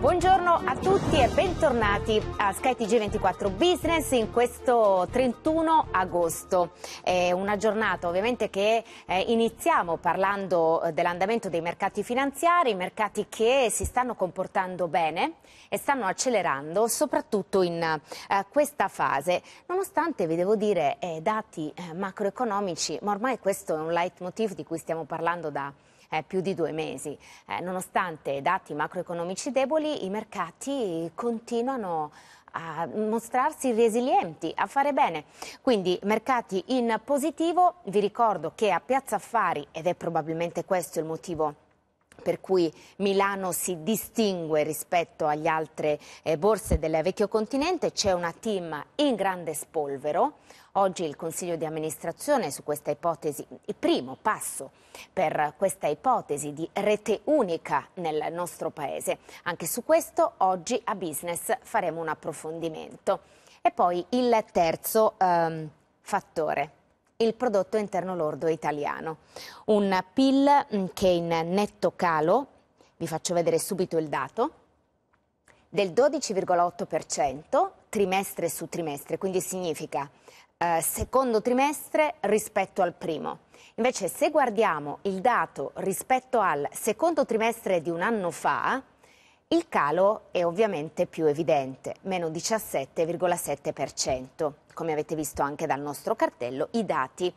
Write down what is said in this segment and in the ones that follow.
Buongiorno a tutti e bentornati a skytg 24 Business in questo 31 agosto. È una giornata ovviamente che eh, iniziamo parlando eh, dell'andamento dei mercati finanziari, mercati che si stanno comportando bene e stanno accelerando soprattutto in eh, questa fase, nonostante vi devo dire dati macroeconomici, ma ormai questo è un leitmotiv di cui stiamo parlando da eh, più di due mesi. Eh, nonostante dati macroeconomici deboli, i mercati continuano a mostrarsi resilienti, a fare bene. Quindi mercati in positivo, vi ricordo che a Piazza Affari, ed è probabilmente questo il motivo per cui Milano si distingue rispetto alle altre eh, borse del vecchio continente, c'è una team in grande spolvero. Oggi il Consiglio di amministrazione su questa ipotesi, il primo passo per questa ipotesi di rete unica nel nostro Paese. Anche su questo oggi a Business faremo un approfondimento. E poi il terzo ehm, fattore il prodotto interno lordo italiano. Un PIL mm, che è in netto calo, vi faccio vedere subito il dato, del 12,8% trimestre su trimestre, quindi significa eh, secondo trimestre rispetto al primo. Invece se guardiamo il dato rispetto al secondo trimestre di un anno fa, il calo è ovviamente più evidente, meno 17,7%. Come avete visto anche dal nostro cartello, i dati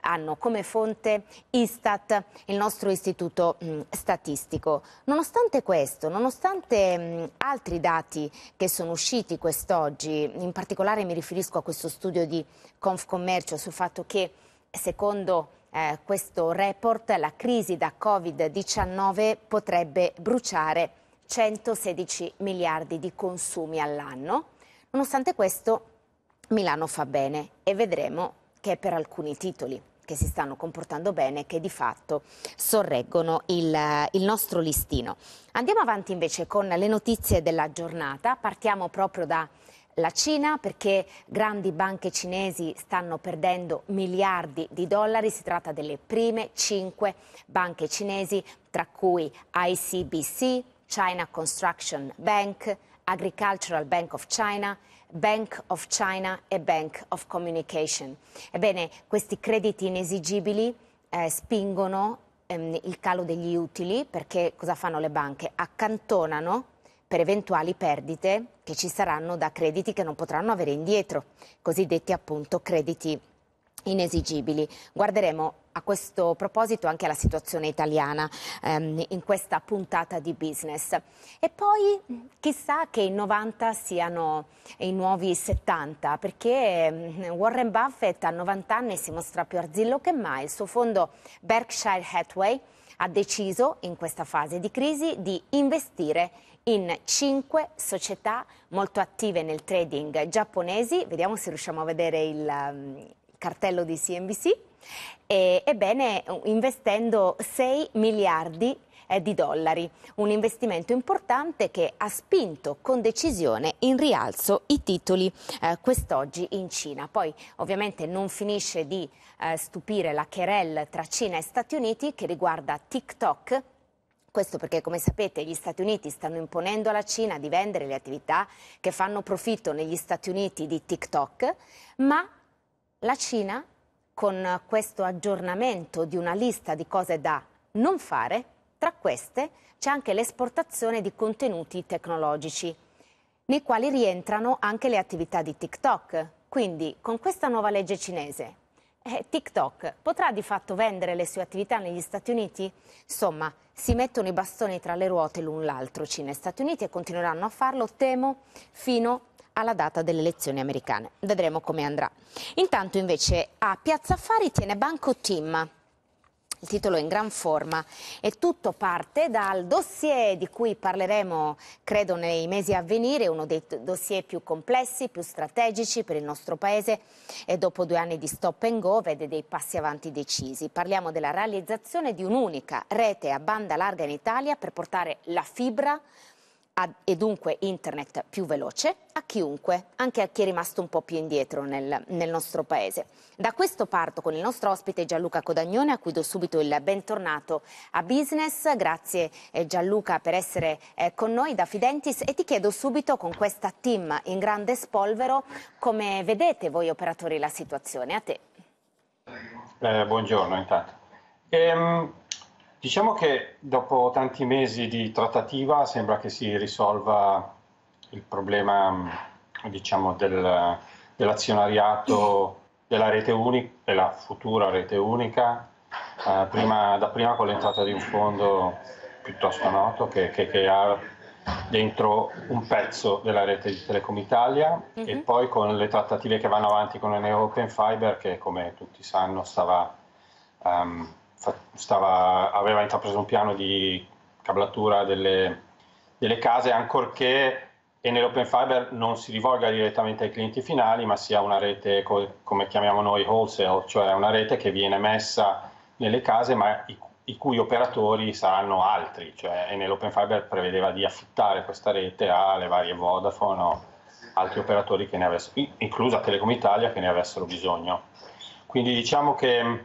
hanno come fonte Istat, il nostro istituto mm, statistico. Nonostante questo, nonostante mm, altri dati che sono usciti quest'oggi, in particolare mi riferisco a questo studio di Confcommercio sul fatto che secondo eh, questo report la crisi da Covid-19 potrebbe bruciare 116 miliardi di consumi all'anno. Nonostante questo Milano fa bene e vedremo che è per alcuni titoli che si stanno comportando bene che di fatto sorreggono il, il, nostro listino. Andiamo avanti invece con le notizie della giornata, partiamo proprio dalla Cina perché grandi banche cinesi stanno perdendo miliardi di dollari, si tratta delle prime cinque banche cinesi tra cui ICBC, China Construction Bank, Agricultural Bank of China, Bank of China e Bank of Communication. Ebbene, questi crediti inesigibili eh, spingono ehm, il calo degli utili perché cosa fanno le banche? Accantonano per eventuali perdite che ci saranno da crediti che non potranno avere indietro, cosiddetti appunto crediti inesigibili. Guarderemo a questo proposito anche alla situazione italiana ehm, in questa puntata di business. E poi chissà che i 90 siano i nuovi 70, perché ehm, Warren Buffett a 90 anni si mostra più arzillo che mai. Il suo fondo Berkshire Hathaway ha deciso in questa fase di crisi di investire in cinque società molto attive nel trading giapponesi. Vediamo se riusciamo a vedere il, um, cartello di CNBC, e, ebbene investendo 6 miliardi eh, di dollari, un investimento importante che ha spinto con decisione in rialzo i titoli eh, quest'oggi in Cina. Poi ovviamente non finisce di eh, stupire la querelle tra Cina e Stati Uniti che riguarda TikTok, questo perché, come sapete, gli Stati Uniti stanno imponendo alla Cina di vendere le attività che fanno profitto negli Stati Uniti di TikTok, ma la Cina, con questo aggiornamento di una lista di cose da non fare, tra queste c'è anche l'esportazione di contenuti tecnologici, nei quali rientrano anche le attività di TikTok. Quindi, con questa nuova legge cinese, eh, TikTok potrà di fatto vendere le sue attività negli Stati Uniti? Insomma, si mettono i bastoni tra le ruote l'un l'altro, Cina e Stati Uniti, e continueranno a farlo, temo, fino alla data delle elezioni americane. Vedremo come andrà. Intanto invece a Piazza Affari tiene Banco Team. Il titolo è in gran forma e tutto parte dal dossier di cui parleremo, credo, nei mesi a venire, uno dei dossier più complessi, più strategici per il nostro Paese e dopo due anni di stop and go vede dei passi avanti decisi. Parliamo della realizzazione di un'unica rete a banda larga in Italia per portare la fibra e dunque internet più veloce a chiunque, anche a chi è rimasto un po' più indietro nel, nel, nostro paese. Da questo parto con il nostro ospite Gianluca Codagnone, a cui do subito il bentornato a Business. Grazie eh, Gianluca per essere eh, con noi da Fidentis e ti chiedo subito con questa team in grande spolvero come vedete voi operatori la situazione. A te. Eh, buongiorno intanto. Ehm, Diciamo che dopo tanti mesi di trattativa sembra che si risolva il problema diciamo, del, dell'azionariato della rete unica, della futura rete unica, eh, prima, da prima con l'entrata di un fondo piuttosto noto che, che, che, ha dentro un pezzo della rete di Telecom Italia uh-huh. e mhm. poi con le trattative che vanno avanti con Open Fiber che come tutti sanno stava um, stava, aveva intrapreso un piano di cablatura delle, delle case, ancorché e nell'open fiber non si rivolga direttamente ai clienti finali, ma sia una rete co- come chiamiamo noi wholesale, cioè una rete che viene messa nelle case, ma i, i cui operatori saranno altri, cioè, e nell'open fiber prevedeva di affittare questa rete alle varie Vodafone o altri operatori che ne avessero, inclusa Telecom Italia, che ne avessero bisogno. Quindi diciamo che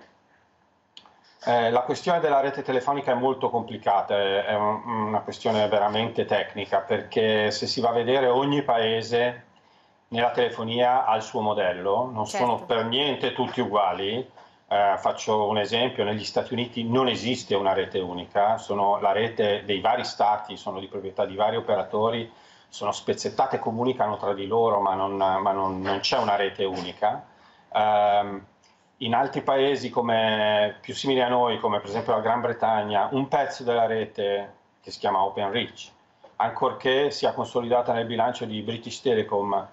eh, la questione della rete telefonica è molto complicata, è una questione veramente tecnica perché se si va a vedere ogni paese nella telefonia ha il suo modello, non certo. sono per niente tutti uguali. Eh, faccio un esempio, negli Stati Uniti non esiste una rete unica, sono la rete dei vari stati, sono di proprietà di vari operatori, sono spezzettate, comunicano tra di loro, ma non, ma non, non c'è una rete unica. Eh, in altri paesi come, più simili a noi, come per esempio la Gran Bretagna, un pezzo della rete che si chiama OpenReach, ancorché sia consolidata nel bilancio di British Telecom,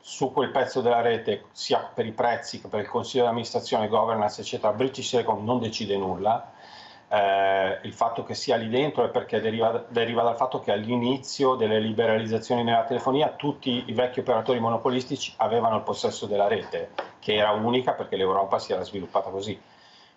su quel pezzo della rete, sia per i prezzi che per il consiglio di amministrazione, governance, eccetera, British Telecom non decide nulla. Eh, il fatto che sia lì dentro è perché deriva, deriva, dal fatto che all'inizio delle liberalizzazioni nella telefonia tutti i vecchi operatori monopolistici avevano il possesso della rete, che era unica perché l'Europa si era sviluppata così.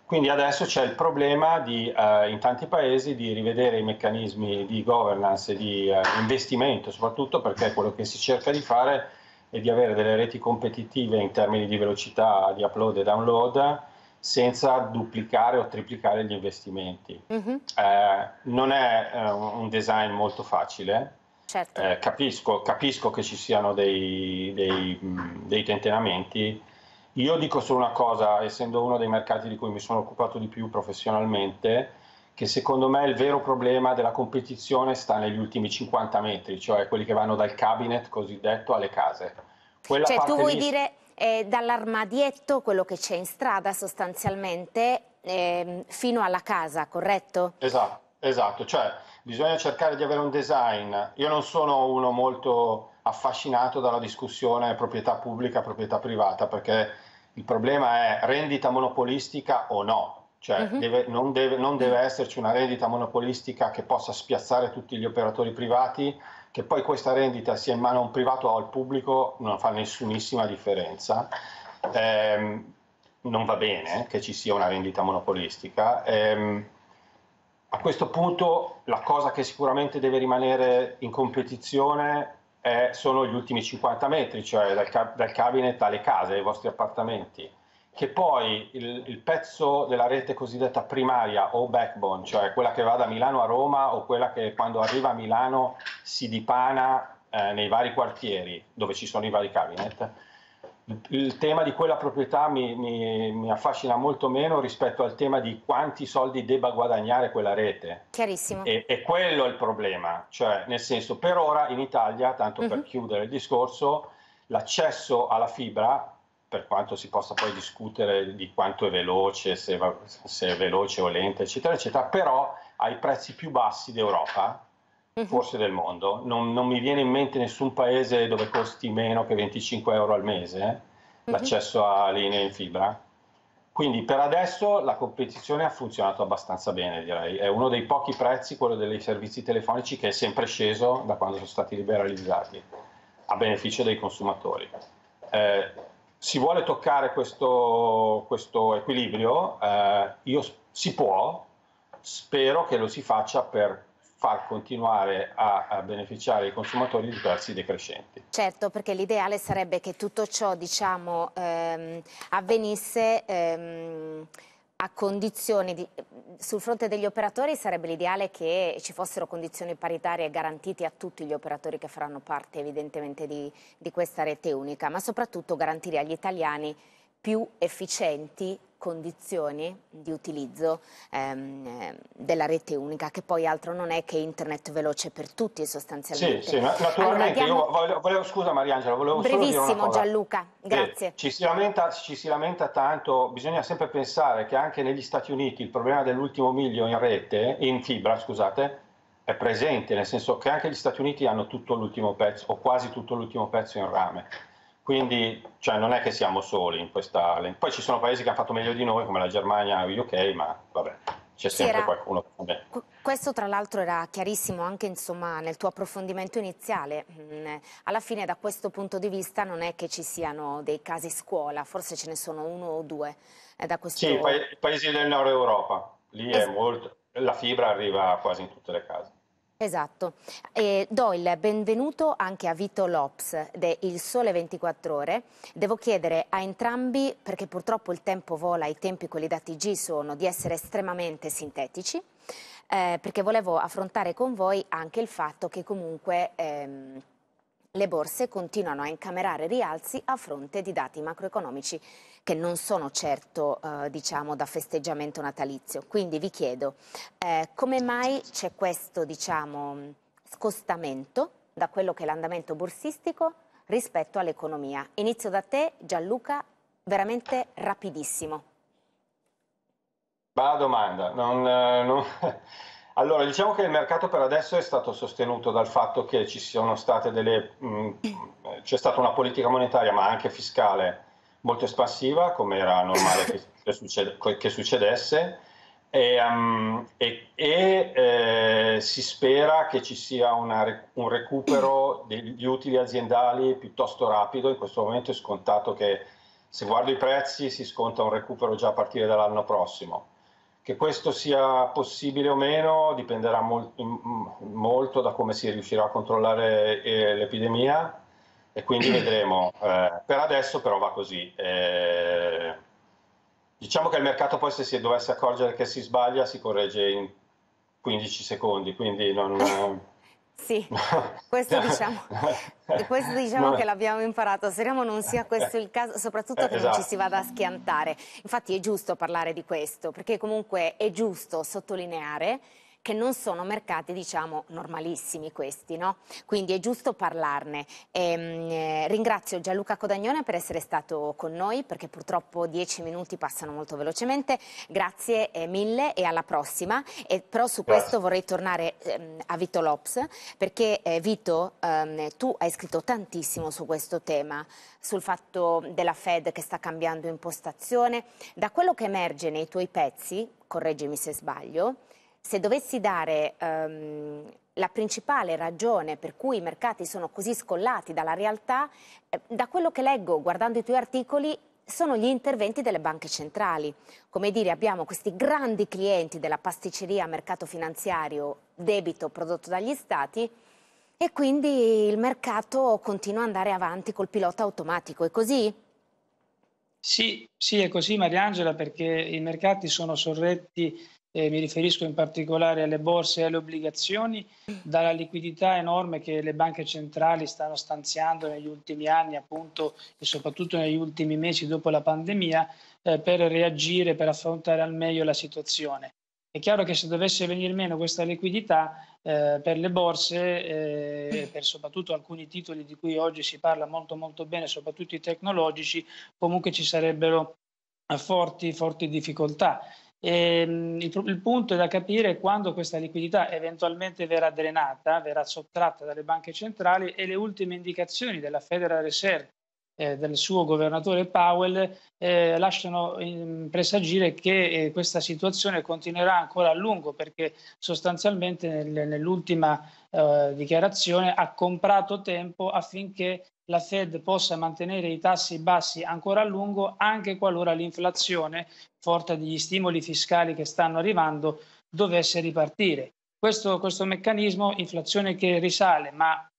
Quindi adesso c'è il problema di, eh, in tanti paesi di rivedere i meccanismi di governance e di eh, investimento, soprattutto perché quello che si cerca di fare è di avere delle reti competitive in termini di velocità di upload e download senza duplicare o triplicare gli investimenti. Mm-hmm. Eh, non è eh, un design molto facile, certo. eh, capisco, capisco, che ci siano dei, dei, dei, tentennamenti. Io dico solo una cosa, essendo uno dei mercati di cui mi sono occupato di più professionalmente, che secondo me il vero problema della competizione sta negli ultimi 50 metri, cioè quelli che vanno dal cabinet cosiddetto alle case. Quella cioè tu vuoi lì... dire eh, dall'armadietto, quello che c'è in strada sostanzialmente, eh, fino alla casa, corretto? Esatto, esatto, cioè bisogna cercare di avere un design. Io non sono uno molto affascinato dalla discussione proprietà pubblica, proprietà privata, perché il problema è rendita monopolistica o no. Cioè uh-huh. deve, non, deve, non deve esserci una rendita monopolistica che possa spiazzare tutti gli operatori privati che poi questa rendita sia in mano a un privato o al pubblico non fa nessunissima differenza. Eh, non va bene che ci sia una rendita monopolistica. Eh, a questo punto la cosa che sicuramente deve rimanere in competizione è, sono gli ultimi 50 metri, cioè dal, dal cabinet alle case, ai vostri appartamenti. Che poi il, il, pezzo della rete cosiddetta primaria o backbone, cioè quella che va da Milano a Roma o quella che quando arriva a Milano si dipana eh, nei vari quartieri dove ci sono i vari cabinet, il, il tema di quella proprietà mi, mi, mi, affascina molto meno rispetto al tema di quanti soldi debba guadagnare quella rete. Chiarissimo. E, e quello è il problema, cioè nel senso per ora in Italia, tanto per uh-huh. chiudere il discorso, l'accesso alla fibra per quanto si possa poi discutere di quanto è veloce, se, va, se, è veloce o lenta, eccetera, eccetera, però ai prezzi più bassi d'Europa, uh-huh. Forse del mondo. Non, non, mi viene in mente nessun paese dove costi meno che 25 euro al mese uh-huh. l'accesso a linee in fibra. Quindi per adesso la competizione ha funzionato abbastanza bene, direi. È uno dei pochi prezzi, quello dei servizi telefonici, che è sempre sceso da quando sono stati liberalizzati, a beneficio dei consumatori. Eh, si vuole toccare questo, questo equilibrio, eh, io, si può, spero che lo si faccia per far continuare a, a, beneficiare i consumatori di prezzi decrescenti. Certo, perché l'ideale sarebbe che tutto ciò diciamo, ehm, avvenisse ehm, a condizioni di, sul fronte degli operatori sarebbe l'ideale che ci fossero condizioni paritarie garantite a tutti gli operatori che faranno parte evidentemente di, di questa rete unica, ma soprattutto garantire agli italiani più efficienti condizioni di utilizzo ehm, della rete unica, che poi altro non è che internet veloce per tutti sostanzialmente. Sì, sì naturalmente. Allora, abbiamo... io volevo, volevo, scusa Mariangela, volevo Brevissimo, solo dire. Gianluca, grazie. Eh, ci, si lamenta, ci si lamenta tanto, bisogna sempre pensare che anche negli Stati Uniti il problema dell'ultimo miglio in rete, in fibra, scusate, è presente, nel senso che anche gli Stati Uniti hanno tutto l'ultimo pezzo, o quasi tutto l'ultimo pezzo in rame. Quindi cioè, non è che siamo soli in questa... Poi ci sono paesi che hanno fatto meglio di noi, come la Germania o UK, ma vabbè, c'è sempre qualcuno che fa bene. Questo tra l'altro era chiarissimo anche insomma, nel tuo approfondimento iniziale. Mm, alla fine da questo punto di vista non è che ci siano dei casi scuola, forse ce ne sono uno o due. Eh, da questo... Sì, i pa paesi del nord Europa, lì es... è molto... la fibra arriva quasi in tutte le case. Esatto. E do il benvenuto anche a Vito Lops de Il Sole 24 Ore. Devo chiedere a entrambi, perché purtroppo il tempo vola, i tempi quelli da TG sono, di essere estremamente sintetici, eh, perché volevo affrontare con voi anche il fatto che comunque... Ehm, le borse continuano a incamerare rialzi a fronte di dati macroeconomici che non sono certo eh, diciamo, da festeggiamento natalizio. Quindi vi chiedo eh, come mai c'è questo diciamo, scostamento da quello che è l'andamento borsistico rispetto all'economia. Inizio da te Gianluca, veramente rapidissimo. Bella domanda. Non, eh, non... Allora, diciamo che il mercato per adesso è stato sostenuto dal fatto che ci sono state delle, mm, c'è stata una politica monetaria ma anche fiscale molto espansiva, come era normale che, che, succede, che succedesse, e, um, e, e eh, si spera che ci sia una, un recupero degli utili aziendali piuttosto rapido. In questo momento è scontato che se guardo i prezzi si sconta un recupero già a partire dall'anno prossimo. Che questo sia possibile o meno dipenderà mol molto da come si riuscirà a controllare eh, l'epidemia e quindi vedremo. Eh, per adesso però va così. Eh, diciamo che il mercato poi se si dovesse accorgere che si sbaglia si corregge in 15 secondi, quindi non... Sì, questo diciamo, questo diciamo che l'abbiamo imparato, speriamo non sia questo il caso, soprattutto che esatto. non ci si vada a schiantare. Infatti è giusto parlare di questo, perché comunque è giusto sottolineare che non sono mercati diciamo normalissimi questi, no? quindi è giusto parlarne. E, ehm, eh, ringrazio Gianluca Codagnone per essere stato con noi perché purtroppo dieci minuti passano molto velocemente, grazie eh, mille e alla prossima, e, però su grazie. questo vorrei tornare ehm, a Vito Lops perché eh, Vito ehm, tu hai scritto tantissimo su questo tema, sul fatto della Fed che sta cambiando impostazione, da quello che emerge nei tuoi pezzi, correggimi se sbaglio, se dovessi dare um, la principale ragione per cui i mercati sono così scollati dalla realtà, eh, da quello che leggo guardando i tuoi articoli, sono gli interventi delle banche centrali. Come dire, abbiamo questi grandi clienti della pasticceria mercato finanziario, debito prodotto dagli stati, e quindi il mercato continua ad andare avanti col pilota automatico. È così? Sì, sì, è così Mariangela, perché i mercati sono sorretti eh, mi riferisco in particolare alle borse e alle obbligazioni, dalla liquidità enorme che le banche centrali stanno stanziando negli ultimi anni appunto e soprattutto negli ultimi mesi dopo la pandemia eh, per reagire, per affrontare al meglio la situazione. È chiaro che se dovesse venire meno questa liquidità eh, per le borse, eh, per soprattutto alcuni titoli di cui oggi si parla molto molto bene, soprattutto i tecnologici, comunque ci sarebbero forti, forti difficoltà. Ehm, il, il, punto è da capire quando questa liquidità eventualmente verrà drenata, verrà sottratta dalle banche centrali e le ultime indicazioni della Federal Reserve eh, del suo governatore Powell eh, lasciano in, presagire che eh, questa situazione continuerà ancora a lungo perché sostanzialmente nel, nell'ultima eh, dichiarazione ha comprato tempo affinché la Fed possa mantenere i tassi bassi ancora a lungo anche qualora l'inflazione, forte degli stimoli fiscali che stanno arrivando, dovesse ripartire. Questo, questo meccanismo, inflazione che risale, ma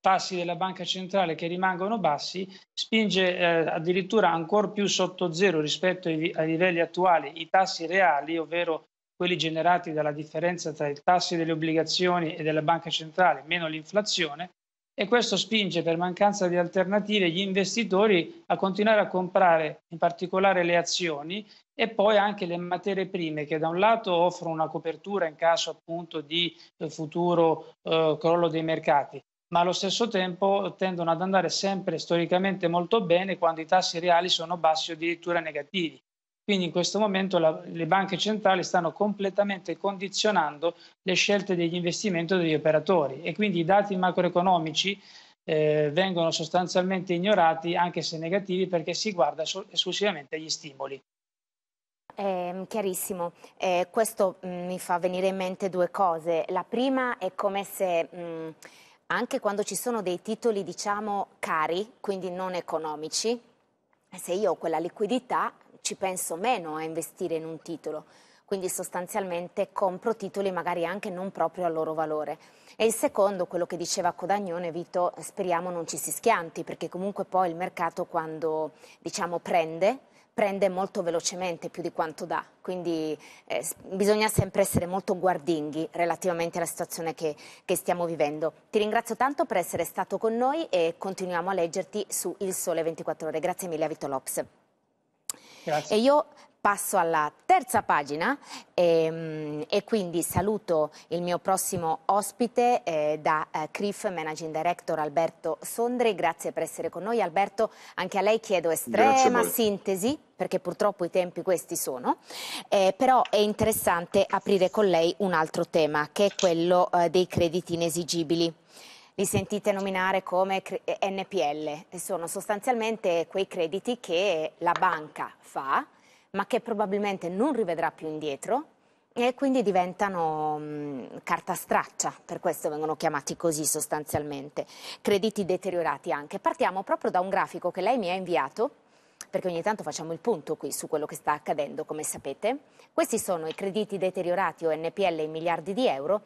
tassi della banca centrale che rimangono bassi, spinge eh, addirittura ancora più sotto zero rispetto ai, ai, livelli attuali i tassi reali, ovvero quelli generati dalla differenza tra i tassi delle obbligazioni e della banca centrale meno l'inflazione, e questo spinge per mancanza di alternative gli investitori a continuare a comprare in particolare le azioni e poi anche le materie prime che da un lato offrono una copertura in caso appunto di eh, futuro eh, crollo dei mercati, ma allo stesso tempo tendono ad andare sempre storicamente molto bene quando i tassi reali sono bassi o addirittura negativi. Quindi in questo momento la, le banche centrali stanno completamente condizionando le scelte degli investimenti degli operatori e quindi i dati macroeconomici eh, vengono sostanzialmente ignorati anche se negativi perché si guarda so- esclusivamente agli stimoli. Eh, chiarissimo, eh, questo mh, mm, mi fa venire in mente due cose. La prima è come se mh, mm, anche quando ci sono dei titoli diciamo cari, quindi non economici, se io ho quella liquidità ci penso meno a investire in un titolo, quindi sostanzialmente compro titoli magari anche non proprio al loro valore. E il secondo, quello che diceva Codagnone, Vito, speriamo non ci si schianti, perché comunque poi il mercato quando diciamo prende, prende molto velocemente più di quanto dà, quindi eh, bisogna sempre essere molto guardinghi relativamente alla situazione che, che, stiamo vivendo. Ti ringrazio tanto per essere stato con noi e continuiamo a leggerti su Il Sole 24 Ore. Grazie mille a Vito Lops. Grazie. E io passo alla terza pagina e, ehm, e, quindi saluto il mio prossimo ospite eh, da eh, CRIF Managing Director Alberto Sondri. Grazie per essere con noi Alberto. Anche a lei chiedo estrema sintesi perché purtroppo i tempi questi sono, eh, però è interessante aprire con lei un altro tema che è quello eh, dei crediti inesigibili li sentite nominare come NPL, sono sostanzialmente quei crediti che la banca fa, ma che probabilmente non rivedrà più indietro e quindi diventano mh, carta straccia, per questo vengono chiamati così sostanzialmente, crediti deteriorati anche. Partiamo proprio da un grafico che lei mi ha inviato, perché ogni tanto facciamo il punto qui su quello che sta accadendo, come sapete. Questi sono i crediti deteriorati o NPL in miliardi di euro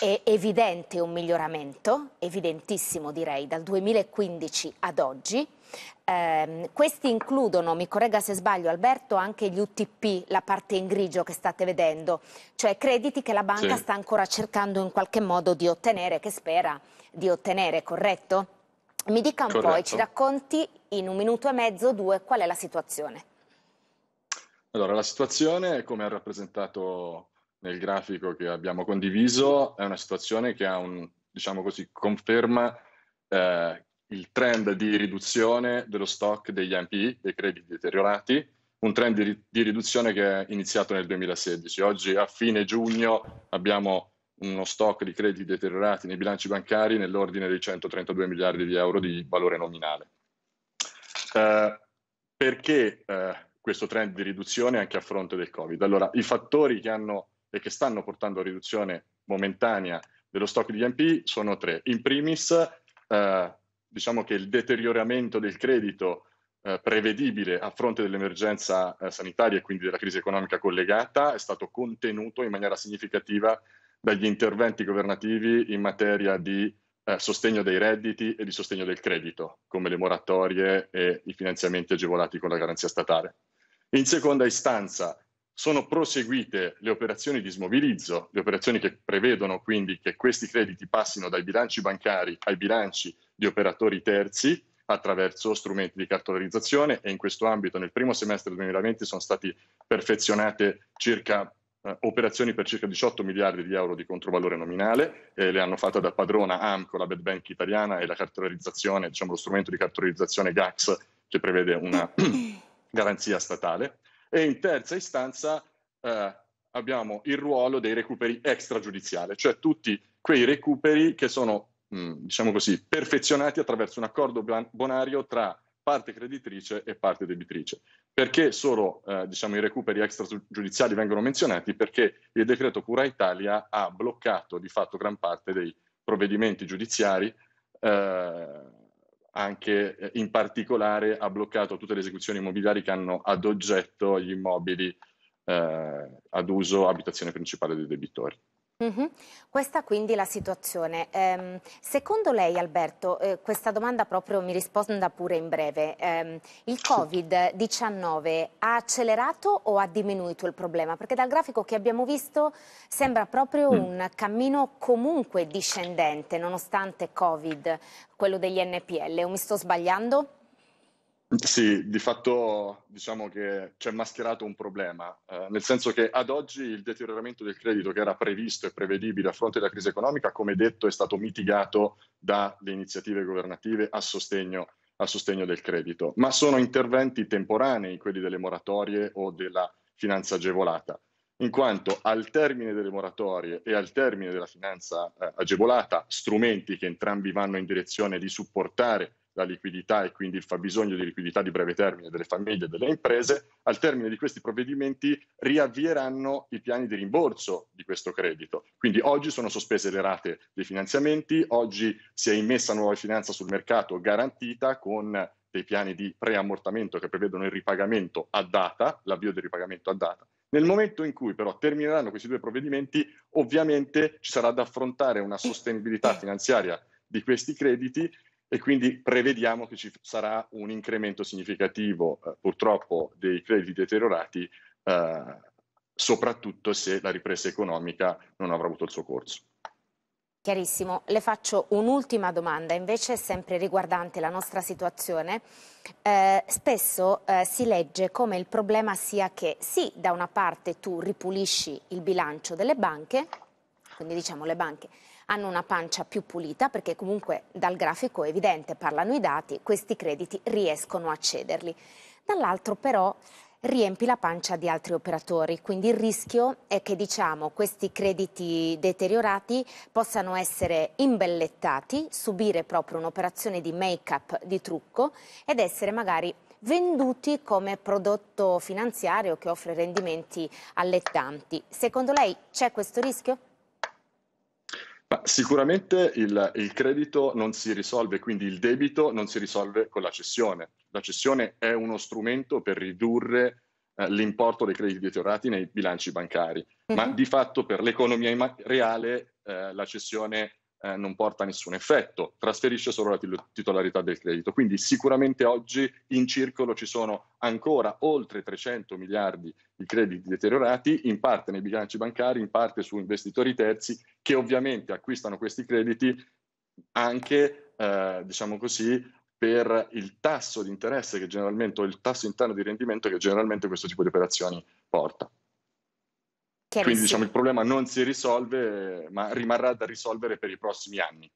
è evidente un miglioramento, evidentissimo direi, dal 2015 ad oggi. Eh, questi includono, mi corregga se sbaglio Alberto, anche gli UTP, la parte in grigio che state vedendo, cioè crediti che la banca sì. sta ancora cercando in qualche modo di ottenere, che spera di ottenere, corretto? Mi dica un Corretto. po' e ci racconti in un minuto e mezzo, due, qual è la situazione? Allora, la situazione, come ha rappresentato nel grafico che abbiamo condiviso, è una situazione che ha un, diciamo così, conferma eh, il trend di riduzione dello stock degli NPI, dei crediti deteriorati, un trend di, di riduzione che è iniziato nel 2016. Oggi a fine giugno abbiamo uno stock di crediti deteriorati nei bilanci bancari nell'ordine dei 132 miliardi di euro di valore nominale. Eh, perché eh, questo trend di riduzione anche a fronte del Covid? Allora, i fattori che hanno e che stanno portando a riduzione momentanea dello stock di NP sono tre. In primis, eh, diciamo che il deterioramento del credito eh, prevedibile a fronte dell'emergenza eh, sanitaria e quindi della crisi economica collegata è stato contenuto in maniera significativa dagli interventi governativi in materia di eh, sostegno dei redditi e di sostegno del credito, come le moratorie e i finanziamenti agevolati con la garanzia statale. In seconda istanza, sono proseguite le operazioni di smobilizzo, le operazioni che prevedono quindi che questi crediti passino dai bilanci bancari ai bilanci di operatori terzi attraverso strumenti di cartolarizzazione e in questo ambito nel primo semestre del 2020 sono state perfezionate circa eh, operazioni per circa 18 miliardi di euro di controvalore nominale, eh, le hanno fatte da padrona AMCO, la Bad Bank italiana e la cartolarizzazione, diciamo lo strumento di cartolarizzazione GAX che prevede una garanzia statale e in terza istanza eh, abbiamo il ruolo dei recuperi extragiudiziali, cioè tutti quei recuperi che sono, mh, diciamo così, perfezionati attraverso un accordo bonario tra parte creditrice e parte debitrice. Perché solo eh, diciamo, i recuperi extragiudiziali vengono menzionati? Perché il decreto Cura Italia ha bloccato di fatto gran parte dei provvedimenti giudiziari eh, anche eh, in particolare ha bloccato tutte le esecuzioni immobiliari che hanno ad oggetto gli immobili eh, ad uso abitazione principale dei debitori. Mm-hmm. Questa quindi è la situazione. Eh, secondo lei Alberto, eh, questa domanda proprio mi risponda pure in breve, eh, il Covid-19 ha accelerato o ha diminuito il problema? Perché dal grafico che abbiamo visto sembra proprio mm. un cammino comunque discendente nonostante Covid, quello degli NPL, o mi sto sbagliando? Sì, di fatto diciamo che c'è mascherato un problema, eh, nel senso che ad oggi il deterioramento del credito che era previsto e prevedibile a fronte della crisi economica, come detto, è stato mitigato dalle iniziative governative a sostegno, a sostegno del credito, ma sono interventi temporanei, quelli delle moratorie o della finanza agevolata, in quanto al termine delle moratorie e al termine della finanza eh, agevolata, strumenti che entrambi vanno in direzione di supportare la liquidità e quindi il fabbisogno di liquidità di breve termine delle famiglie e delle imprese, al termine di questi provvedimenti riavvieranno i piani di rimborso di questo credito. Quindi oggi sono sospese le rate dei finanziamenti, oggi si è immessa nuova finanza sul mercato garantita con dei piani di preammortamento che prevedono il ripagamento a data, l'avvio del ripagamento a data. Nel momento in cui però termineranno questi due provvedimenti, ovviamente ci sarà da affrontare una sostenibilità finanziaria di questi crediti e quindi prevediamo che ci sarà un incremento significativo eh, purtroppo dei crediti deteriorati, eh, soprattutto se la ripresa economica non avrà avuto il suo corso. Chiarissimo. Le faccio un'ultima domanda, invece sempre riguardante la nostra situazione. Eh, spesso eh, si legge come il problema sia che sì, da una parte tu ripulisci il bilancio delle banche, quindi diciamo le banche hanno una pancia più pulita perché comunque dal grafico è evidente, parlano i dati, questi crediti riescono a cederli. Dall'altro però riempi la pancia di altri operatori, quindi il rischio è che diciamo, questi crediti deteriorati possano essere imbellettati, subire proprio un'operazione di make-up, di trucco ed essere magari venduti come prodotto finanziario che offre rendimenti allettanti. Secondo lei c'è questo rischio? Ma sicuramente il, il, credito non si risolve, quindi il debito non si risolve con la cessione. La cessione è uno strumento per ridurre eh, l'importo dei crediti deteriorati nei bilanci bancari, uh-huh. ma mhm. di fatto per l'economia reale eh, la cessione eh, non porta nessun effetto, trasferisce solo la titolarità del credito. Quindi sicuramente oggi in circolo ci sono ancora oltre 300 miliardi di crediti deteriorati, in parte nei bilanci bancari, in parte su investitori terzi, che ovviamente acquistano questi crediti anche, eh, diciamo così, per il tasso di interesse che generalmente, o il tasso interno di rendimento che generalmente questo tipo di operazioni porta. Quindi diciamo, il problema non si risolve, ma rimarrà da risolvere per i prossimi anni.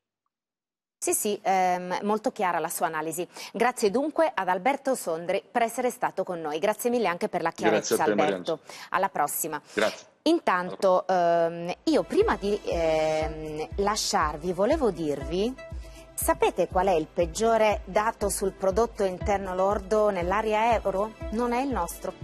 Sì, sì, ehm, molto chiara la sua analisi. Grazie dunque ad Alberto Sondri per essere stato con noi. Grazie mille anche per la chiarezza, te, Alberto. Alla prossima. Grazie. Intanto, ehm, io prima di ehm, lasciarvi volevo dirvi Sapete qual è il peggiore dato sul prodotto interno lordo nell'area euro? Non è il nostro,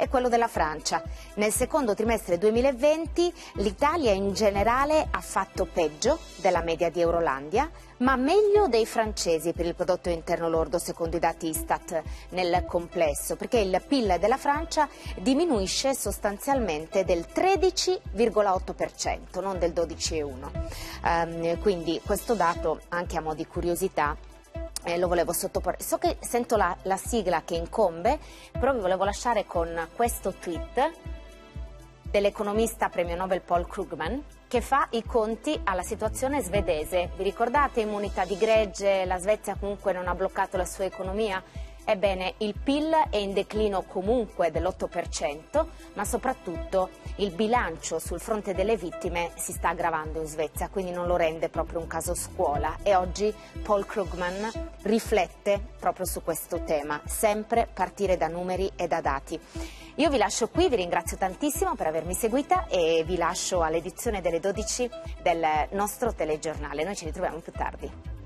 è quello della Francia. Nel secondo trimestre 2020 l'Italia in generale ha fatto peggio della media di Eurolandia, ma meglio dei francesi per il prodotto interno lordo secondo i dati Istat nel complesso, perché il PIL della Francia diminuisce sostanzialmente del 13,8%, non del 12,1%. Um, ehm, quindi questo dato, anche a mo' di curiosità, eh, lo volevo sottoporre. So che sento la, la sigla che incombe, però vi volevo lasciare con questo tweet dell'economista premio Nobel Paul Krugman che fa i conti alla situazione svedese. Vi ricordate immunità di gregge, la Svezia comunque non ha bloccato la sua economia? Ebbene, il PIL è in declino comunque dell'8%, ma soprattutto il bilancio sul fronte delle vittime si sta aggravando in Svezia, quindi non lo rende proprio un caso scuola. E oggi Paul Krugman riflette proprio su questo tema, sempre partire da numeri e da dati. Io vi lascio qui, vi ringrazio tantissimo per avermi seguita e vi lascio all'edizione delle 12 del nostro telegiornale. Noi ci ritroviamo più tardi.